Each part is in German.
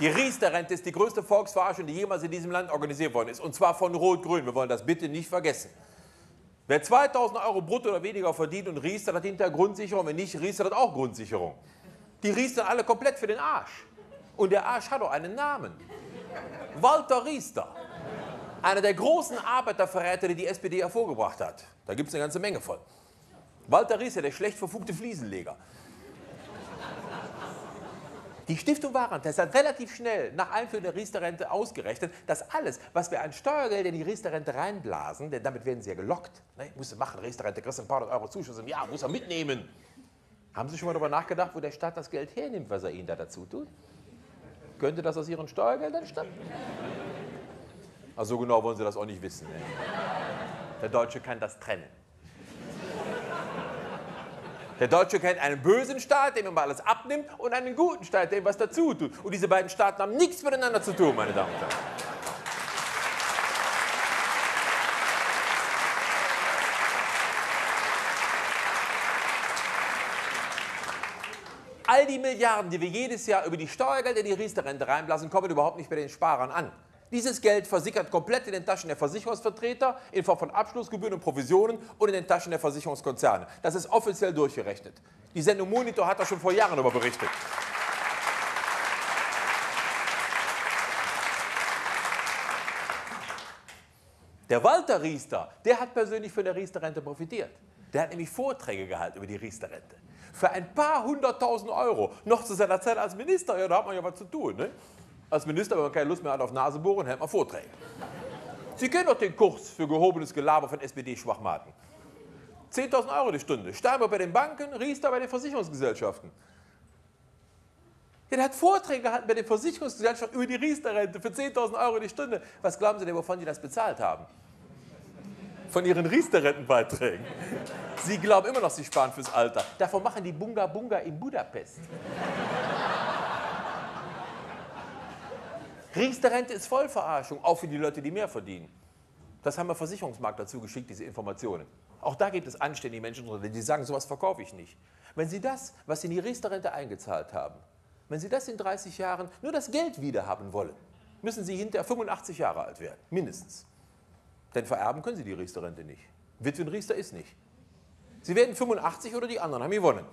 Die Riester-Rente ist die größte Volksverarschung, die jemals in diesem Land organisiert worden ist. Und zwar von Rot-Grün. Wir wollen das bitte nicht vergessen. Wer 2000 Euro brutto oder weniger verdient und Riester hat hinterher Grundsicherung, wenn nicht, Riester hat auch Grundsicherung. Die Riester alle komplett für den Arsch. Und der Arsch hat auch einen Namen. Walter Riester. Einer der großen Arbeiterverräter, die die SPD hervorgebracht hat. Da gibt es eine ganze Menge von. Walter Riester, der schlecht verfugte Fliesenleger. Die Stiftung Warentest hat relativ schnell nach Einführung der Riester-Rente ausgerechnet, dass alles, was wir an Steuergeld in die Riester-Rente reinblasen, denn damit werden sie ja gelockt. Ne? Musst du machen, Riester-Rente, kriegst ein paar Euro Zuschuss im Jahr, muss er mitnehmen. Haben Sie schon mal darüber nachgedacht, wo der Staat das Geld hernimmt, was er Ihnen da dazu tut? Könnte das aus Ihren Steuergeldern stammen? Also so genau wollen Sie das auch nicht wissen. Ne? Der Deutsche kann das trennen. Der Deutsche kennt einen bösen Staat, dem immer alles abnimmt, und einen guten Staat, der ihm was dazu tut. Und diese beiden Staaten haben nichts miteinander zu tun, meine Damen und Herren. All die Milliarden, die wir jedes Jahr über die Steuergelder in die Riester-Rente reinblasen, kommen überhaupt nicht bei den Sparern an. Dieses Geld versickert komplett in den Taschen der Versicherungsvertreter in Form von Abschlussgebühren und Provisionen und in den Taschen der Versicherungskonzerne. Das ist offiziell durchgerechnet. Die Sendung Monitor hat da schon vor Jahren darüber berichtet. Der Walter Riester, der hat persönlich von der Riester-Rente profitiert. Der hat nämlich Vorträge gehalten über die Riester-Rente. Für ein paar hunderttausend Euro, noch zu seiner Zeit als Minister, ja, da hat man ja was zu tun. Ne? Als Minister, wenn man keine Lust mehr hat auf Nasebohren, hält man Vorträge. Sie kennen doch den Kurs für gehobenes Gelaber von SPD-Schwachmaten. 10.000 Euro die Stunde. Steinber bei den Banken, Riester bei den Versicherungsgesellschaften. Ja, der hat Vorträge gehalten bei den Versicherungsgesellschaften über die Riester-Rente für 10.000 Euro die Stunde. Was glauben Sie denn, wovon die das bezahlt haben? Von ihren Riester-Rentenbeiträgen. Sie glauben immer noch, sie sparen fürs Alter. Davon machen die Bunga Bunga in Budapest. Riester-Rente ist Vollverarschung, auch für die Leute, die mehr verdienen. Das haben wir Versicherungsmarkt dazu geschickt, diese Informationen. Auch da gibt es anständige Menschen drin, die sagen, sowas verkaufe ich nicht. Wenn Sie das, was Sie in die Riester-Rente eingezahlt haben, wenn Sie das in 30 Jahren nur das Geld wieder haben wollen, müssen Sie hinterher 85 Jahre alt werden, mindestens. Denn vererben können Sie die Riester-Rente nicht. Witwen Riester ist nicht. Sie werden 85 oder die anderen haben gewonnen.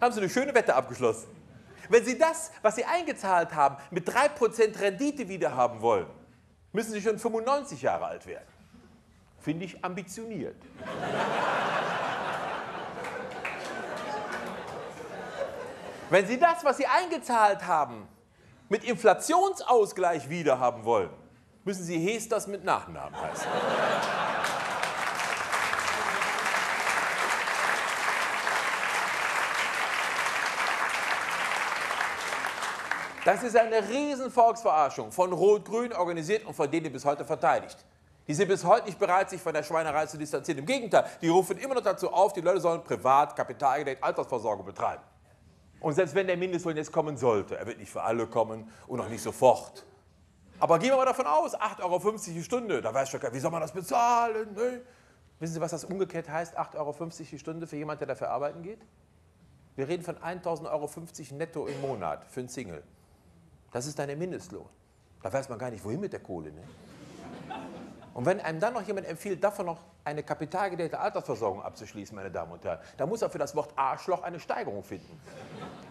Haben Sie eine schöne Wette abgeschlossen. Wenn Sie das, was Sie eingezahlt haben, mit 3% Rendite wiederhaben wollen, müssen Sie schon 95 Jahre alt werden. Finde ich ambitioniert. Wenn Sie das, was Sie eingezahlt haben, mit Inflationsausgleich wiederhaben wollen, müssen Sie Hesters mit Nachnamen heißen. Das ist eine riesen Volksverarschung, von Rot-Grün organisiert und von denen die bis heute verteidigt. Die sind bis heute nicht bereit, sich von der Schweinerei zu distanzieren. Im Gegenteil, die rufen immer noch dazu auf, die Leute sollen privat, kapitalgedeckt Altersversorgung betreiben. Und selbst wenn der Mindestlohn jetzt kommen sollte, er wird nicht für alle kommen und auch nicht sofort. Aber gehen wir mal davon aus, 8,50 Euro die Stunde, da weiß schon keiner, wie soll man das bezahlen? Ne? Wissen Sie, was das umgekehrt heißt, 8,50 Euro die Stunde für jemanden, der dafür arbeiten geht? Wir reden von 1.000,50 Euro netto im Monat für einen Single. Das ist deine Mindestlohn. Da weiß man gar nicht, wohin mit der Kohle. Ne? Und wenn einem dann noch jemand empfiehlt, davon noch eine kapitalgedeckte Altersversorgung abzuschließen, meine Damen und Herren, dann muss er für das Wort Arschloch eine Steigerung finden.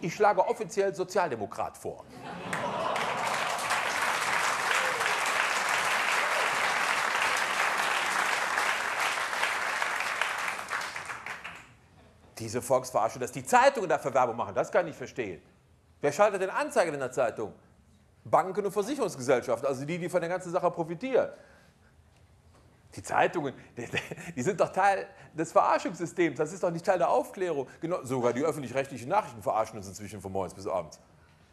Ich schlage offiziell Sozialdemokrat vor. Diese Volksverarschung, dass die Zeitungen dafür Werbung machen, das kann ich verstehen. Wer schaltet denn Anzeigen in der Zeitung? Banken und Versicherungsgesellschaften, also die, die von der ganzen Sache profitieren. Die Zeitungen, die, die, sind doch Teil des Verarschungssystems, das ist doch nicht Teil der Aufklärung. Genau, sogar die öffentlich-rechtlichen Nachrichten verarschen uns inzwischen von morgens bis abends.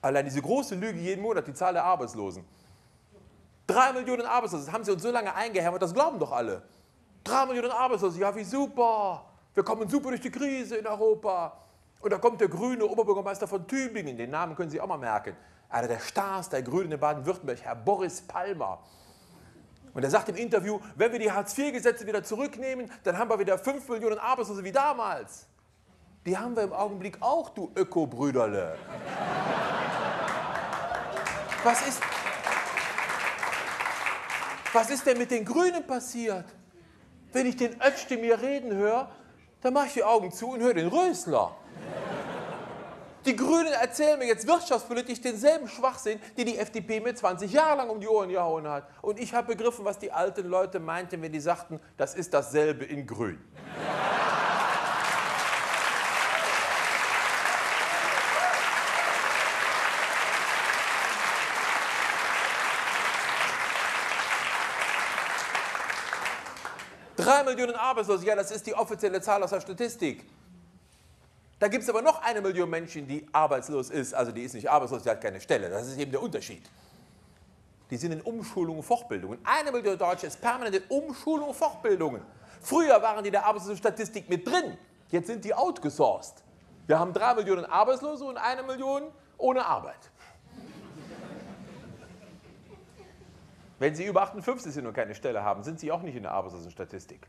Allein diese große Lüge jeden Monat, die Zahl der Arbeitslosen. Drei Millionen Arbeitslose, das haben sie uns so lange eingehämmert, das glauben doch alle. Drei Millionen Arbeitslose, ja wie super, wir kommen super durch die Krise in Europa. Und da kommt der grüne Oberbürgermeister von Tübingen, den Namen können Sie auch mal merken einer der Stars der Grünen in Baden-Württemberg, Herr Boris Palmer. Und er sagt im Interview, wenn wir die Hartz-IV-Gesetze wieder zurücknehmen, dann haben wir wieder 5 Millionen Arbeitslose wie damals. Die haben wir im Augenblick auch, du Öko-Brüderle. Was ist, was ist denn mit den Grünen passiert? Wenn ich den Özdemir reden höre, dann mache ich die Augen zu und höre den Rösler. Die Grünen erzählen mir jetzt wirtschaftspolitisch denselben Schwachsinn, den die FDP mir 20 Jahre lang um die Ohren gehauen hat. Und ich habe begriffen, was die alten Leute meinten, wenn die sagten, das ist dasselbe in Grün. Drei Millionen Arbeitslose, ja, das ist die offizielle Zahl aus der Statistik. Da gibt es aber noch eine Million Menschen, die arbeitslos ist. Also die ist nicht arbeitslos, die hat keine Stelle. Das ist eben der Unterschied. Die sind in Umschulungen und Fortbildungen. Eine Million Deutsche ist permanent in Umschulungen und Fortbildungen. Früher waren die in der Arbeitslosenstatistik mit drin. Jetzt sind die outgesourced. Wir haben drei Millionen Arbeitslose und eine Million ohne Arbeit. Wenn Sie über 58 sind und keine Stelle haben, sind Sie auch nicht in der Arbeitslosenstatistik.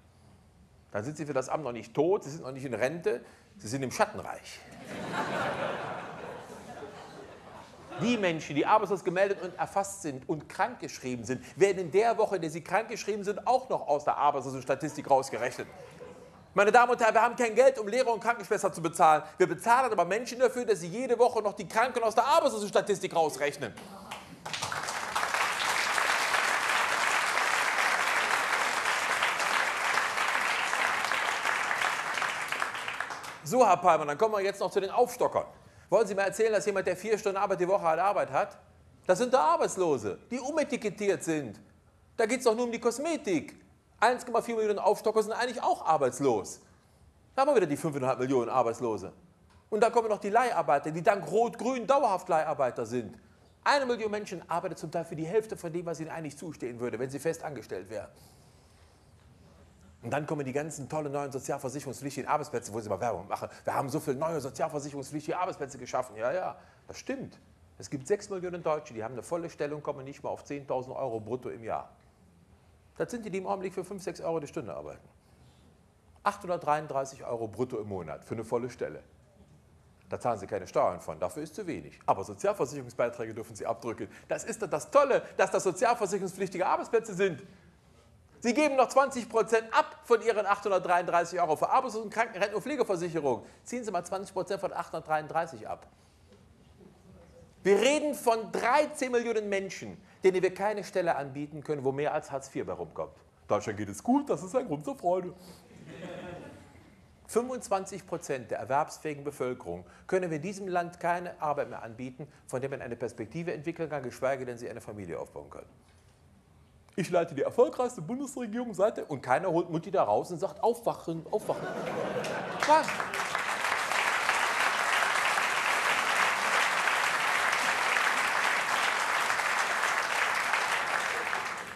Dann sind Sie für das Amt noch nicht tot, Sie sind noch nicht in Rente, Sie sind im Schattenreich. Die Menschen, die arbeitslos gemeldet und erfasst sind und krankgeschrieben sind, werden in der Woche, in der sie krankgeschrieben sind, auch noch aus der Arbeitslosenstatistik rausgerechnet. Meine Damen und Herren, wir haben kein Geld, um Lehrer und Krankenschwester zu bezahlen. Wir bezahlen aber Menschen dafür, dass sie jede Woche noch die Kranken aus der Arbeitslosenstatistik rausrechnen. So, Herr Palmer, dann kommen wir jetzt noch zu den Aufstockern. Wollen Sie mir erzählen, dass jemand, der vier Stunden Arbeit die Woche halt Arbeit hat, das sind da Arbeitslose, die umetikettiert sind. Da geht es doch nur um die Kosmetik. 1,4 Millionen Aufstocker sind eigentlich auch arbeitslos. Da haben wir wieder die 5,5 Millionen Arbeitslose. Und dann kommen noch die Leiharbeiter, die dank Rot-Grün dauerhaft Leiharbeiter sind. Eine Million Menschen arbeitet zum Teil für die Hälfte von dem, was ihnen eigentlich zustehen würde, wenn sie fest angestellt wären. Und dann kommen die ganzen tollen neuen sozialversicherungspflichtigen Arbeitsplätze, wo sie mal Werbung machen. Wir haben so viele neue sozialversicherungspflichtige Arbeitsplätze geschaffen. Ja, ja, das stimmt. Es gibt 6 Millionen Deutsche, die haben eine volle Stellung, kommen nicht mal auf 10.000 Euro brutto im Jahr. Das sind die, die im Augenblick für 5, 6 Euro die Stunde arbeiten. 833 Euro brutto im Monat für eine volle Stelle. Da zahlen Sie keine Steuern von, dafür ist zu wenig. Aber Sozialversicherungsbeiträge dürfen Sie abdrücken. Das ist doch das Tolle, dass das sozialversicherungspflichtige Arbeitsplätze sind. Sie geben noch 20 Prozent ab von Ihren 833 Euro für Arbeitslosen, Krankenrenten und Pflegeversicherung. Ziehen Sie mal 20 Prozent von 833 ab. Wir reden von 13 Millionen Menschen, denen wir keine Stelle anbieten können, wo mehr als Hartz IV bei rumkommt. Deutschland geht es gut, das ist ein Grund zur Freude. 25 Prozent der erwerbsfähigen Bevölkerung können wir in diesem Land keine Arbeit mehr anbieten, von der man eine Perspektive entwickeln kann, geschweige denn sie eine Familie aufbauen kann. Ich leite die erfolgreichste Bundesregierung seit und keiner holt Mutti da raus und sagt, aufwachen, aufwachen. Nein.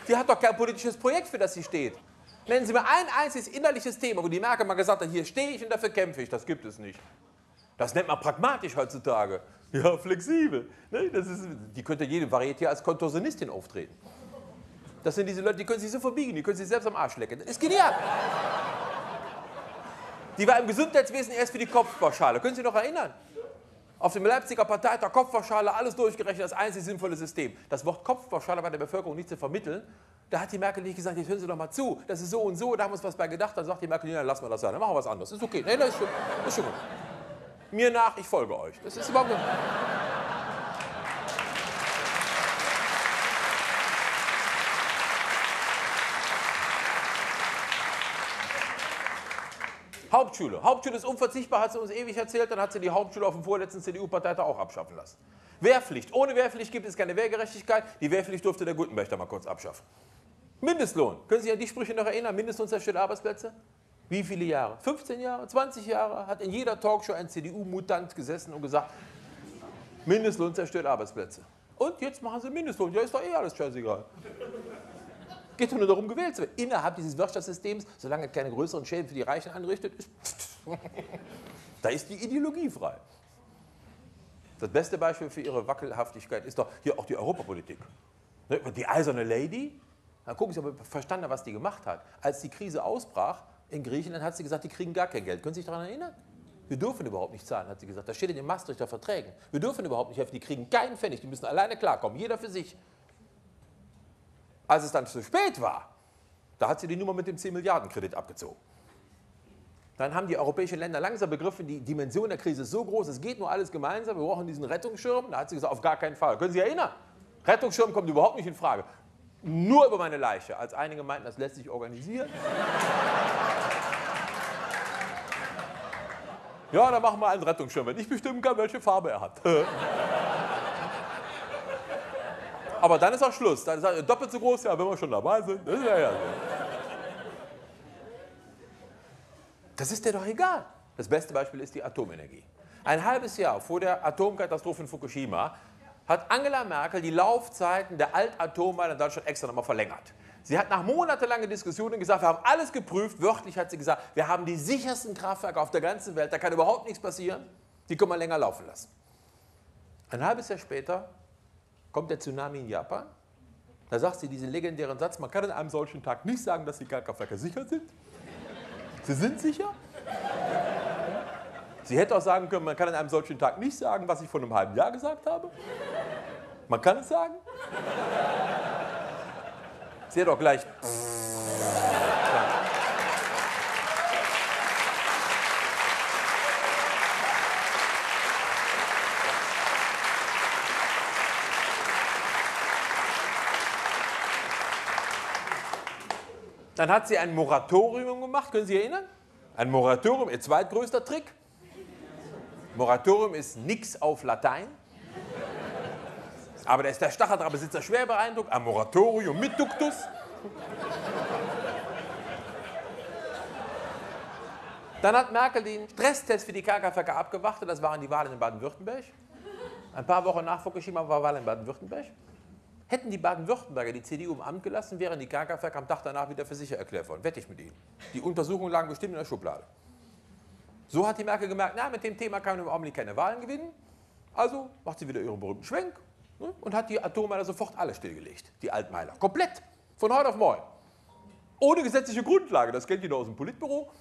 Die hat doch kein politisches Projekt, für das sie steht. Nennen Sie mir ein einziges innerliches Thema, wo die Merkel mal gesagt hat, hier stehe ich und dafür kämpfe ich. Das gibt es nicht. Das nennt man pragmatisch heutzutage. Ja, flexibel. Ne, das ist, die könnte jede Varieté als Kontorsionistin auftreten. Das sind diese Leute, die können sich so verbiegen, die können sich selbst am Arsch lecken. Das ist genial. Die war im Gesundheitswesen erst für die Kopfpauschale. Können Sie sich noch erinnern? Auf dem Leipziger Parteitag Kopfpauschale, alles durchgerechnet, das einzig sinnvolle System. Das Wort Kopfpauschale bei der Bevölkerung nicht zu vermitteln. Da hat die Merkel nicht gesagt, jetzt hören Sie doch mal zu, das ist so und so, da haben wir uns was bei gedacht. Dann sagt die Merkel, ja, lass mal das sein, dann machen wir was anderes. Ist okay, nee, das ist schon, ist schon gut. Mir nach, ich folge euch. Das ist überhaupt nicht. Hauptschule. Hauptschule ist unverzichtbar, hat sie uns ewig erzählt. Dann hat sie die Hauptschule auf dem vorletzten CDU-Parteitag auch abschaffen lassen. Wehrpflicht. Ohne Wehrpflicht gibt es keine Wehrgerechtigkeit. Die Wehrpflicht durfte der Gutenberg da mal kurz abschaffen. Mindestlohn. Können Sie sich an die Sprüche noch erinnern? Mindestlohn zerstört Arbeitsplätze? Wie viele Jahre? 15 Jahre? 20 Jahre? Hat in jeder Talkshow ein CDU-Mutant gesessen und gesagt, Mindestlohn zerstört Arbeitsplätze. Und jetzt machen Sie Mindestlohn. Ja, ist doch eh alles scheißegal geht doch nur darum, gewählt zu werden. Innerhalb dieses Wirtschaftssystems, solange es keine größeren Schäden für die Reichen anrichtet, ist, da ist die Ideologie frei. Das beste Beispiel für ihre Wackelhaftigkeit ist doch hier auch die Europapolitik. Ne, die eiserne Lady, dann gucken Sie, ob verstanden was die gemacht hat. Als die Krise ausbrach in Griechenland, hat sie gesagt, die kriegen gar kein Geld. Können Sie sich daran erinnern? Wir dürfen überhaupt nicht zahlen, hat sie gesagt. Das steht in den Maastrichter Verträgen. Wir dürfen überhaupt nicht helfen. Die kriegen keinen Pfennig. Die müssen alleine klarkommen. Jeder für sich. Als es dann zu spät war, da hat sie die Nummer mit dem 10 Milliarden Kredit abgezogen. Dann haben die europäischen Länder langsam begriffen, die Dimension der Krise ist so groß, es geht nur alles gemeinsam, wir brauchen diesen Rettungsschirm. Da hat sie gesagt, auf gar keinen Fall. Können Sie sich erinnern? Rettungsschirm kommt überhaupt nicht in Frage. Nur über meine Leiche. Als einige meinten, das lässt sich organisieren. Ja, dann machen wir einen Rettungsschirm, wenn ich bestimmen kann, welche Farbe er hat. Aber dann ist auch Schluss. Dann ist er doppelt so groß, ja, wenn wir schon dabei sind. Das ist ja, ja. Das ist dir doch egal. Das beste Beispiel ist die Atomenergie. Ein halbes Jahr vor der Atomkatastrophe in Fukushima hat Angela Merkel die Laufzeiten der Altatomwahl in Deutschland extra nochmal verlängert. Sie hat nach monatelangen Diskussionen gesagt, wir haben alles geprüft, wörtlich hat sie gesagt, wir haben die sichersten Kraftwerke auf der ganzen Welt, da kann überhaupt nichts passieren, die können wir länger laufen lassen. Ein halbes Jahr später kommt der Tsunami in Japan, da sagt sie diesen legendären Satz, man kann an einem solchen Tag nicht sagen, dass die Kernkraftwerke sicher sind. Sie sind sicher. Sie hätte auch sagen können, man kann an einem solchen Tag nicht sagen, was ich vor einem halben Jahr gesagt habe. Man kann es sagen. Sie hätte auch gleich. Dann hat sie ein Moratorium gemacht, können Sie sich erinnern? Ein Moratorium, ihr zweitgrößter Trick. Moratorium ist nichts auf Latein. Aber da ist der Stacheldrahtbesitzer schwer beeindruckt. Ein Moratorium mit Duktus. Dann hat Merkel den Stresstest für die KKVK abgewartet. Das waren die Wahlen in Baden-Württemberg. Ein paar Wochen nach Fukushima war Wahl in Baden-Württemberg. Hätten die Baden-Württemberger die CDU im Amt gelassen, wären die KKVK am Tag danach wieder für sicher erklärt worden. Wette ich mit Ihnen. Die Untersuchungen lagen bestimmt in der Schublade. So hat die Merkel gemerkt, na, mit dem Thema kann man im Augenblick keine Wahlen gewinnen. Also macht sie wieder ihren berühmten Schwenk ne, und hat die Atommeiler sofort alle stillgelegt. Die Altmeiler. Komplett. Von heute auf morgen. Ohne gesetzliche Grundlage. Das kennt ihr nur aus dem Politbüro.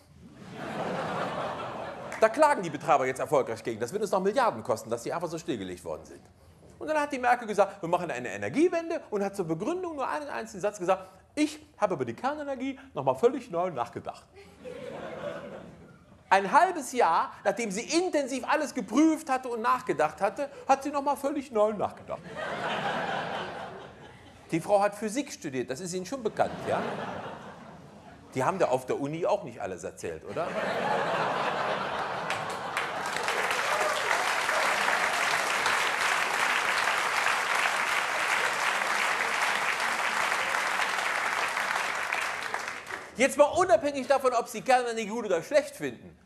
Da klagen die Betreiber jetzt erfolgreich gegen. Das wird uns noch Milliarden kosten, dass die einfach so stillgelegt worden sind. Und dann hat die Merkel gesagt, wir machen eine Energiewende und hat zur Begründung nur einen einzigen Satz gesagt, ich habe über die Kernenergie nochmal völlig neu nachgedacht. Ein halbes Jahr, nachdem sie intensiv alles geprüft hatte und nachgedacht hatte, hat sie nochmal völlig neu nachgedacht. Die Frau hat Physik studiert, das ist Ihnen schon bekannt, ja? Die haben da auf der Uni auch nicht alles erzählt, oder? Jetzt mal unabhängig davon, ob Sie Kernenergie gut oder schlecht finden.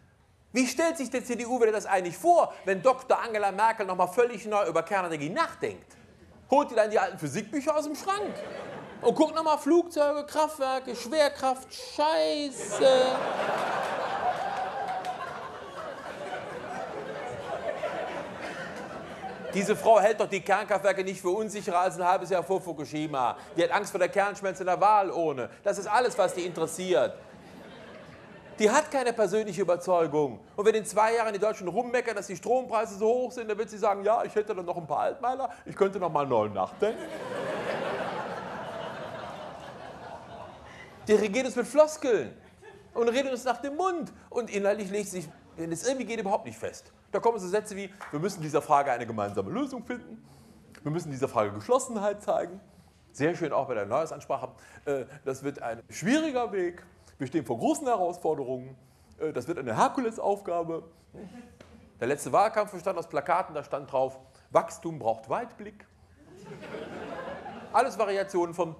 Wie stellt sich die CDU wieder das eigentlich vor, wenn Dr. Angela Merkel nochmal völlig neu über Kernenergie nachdenkt? Holt die dann die alten Physikbücher aus dem Schrank und guckt nochmal Flugzeuge, Kraftwerke, Schwerkraft, Scheiße. Diese Frau hält doch die Kernkraftwerke nicht für unsicherer als ein halbes Jahr vor Fukushima. Die hat Angst vor der Kernschmelze in der Wahlurne. Das ist alles, was die interessiert. Die hat keine persönliche Überzeugung. Und wenn in zwei Jahren die Deutschen rummeckern, dass die Strompreise so hoch sind, dann wird sie sagen, ja, ich hätte dann noch ein paar Altmeiler, ich könnte noch mal neu nachdenken. Die regiert uns mit Floskeln und redet uns nach dem Mund. Und inhaltlich legt sich, wenn es irgendwie geht, überhaupt nicht fest. Da kommen so Sätze wie, wir müssen dieser Frage eine gemeinsame Lösung finden. Wir müssen dieser Frage Geschlossenheit zeigen. Sehr schön auch bei der Neujahrsansprache. Äh, das wird ein schwieriger Weg. Wir stehen vor großen Herausforderungen. Äh, das wird eine Herkulesaufgabe. Der letzte Wahlkampf bestand aus Plakaten, da stand drauf, Wachstum braucht Weitblick. Alles Variationen von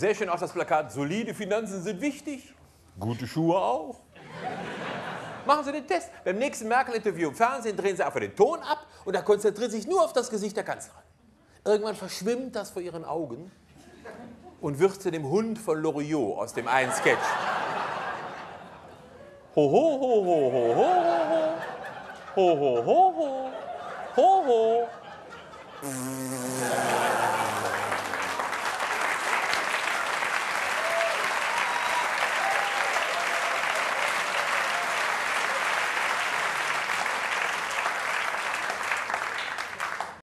Sehr schön auch das Plakat, solide Finanzen sind wichtig, gute Schuhe auch. Machen Sie den Test. Beim nächsten Merkel-Interview im Fernsehen drehen Sie einfach den Ton ab und er konzentriert sich nur auf das Gesicht der Kanzlerin. Irgendwann verschwimmt das vor Ihren Augen und wird zu dem Hund von Loriot aus dem einen Sketch. Ho, ho, ho, ho, ho, ho, ho, ho, ho, ho, ho, ho, ho.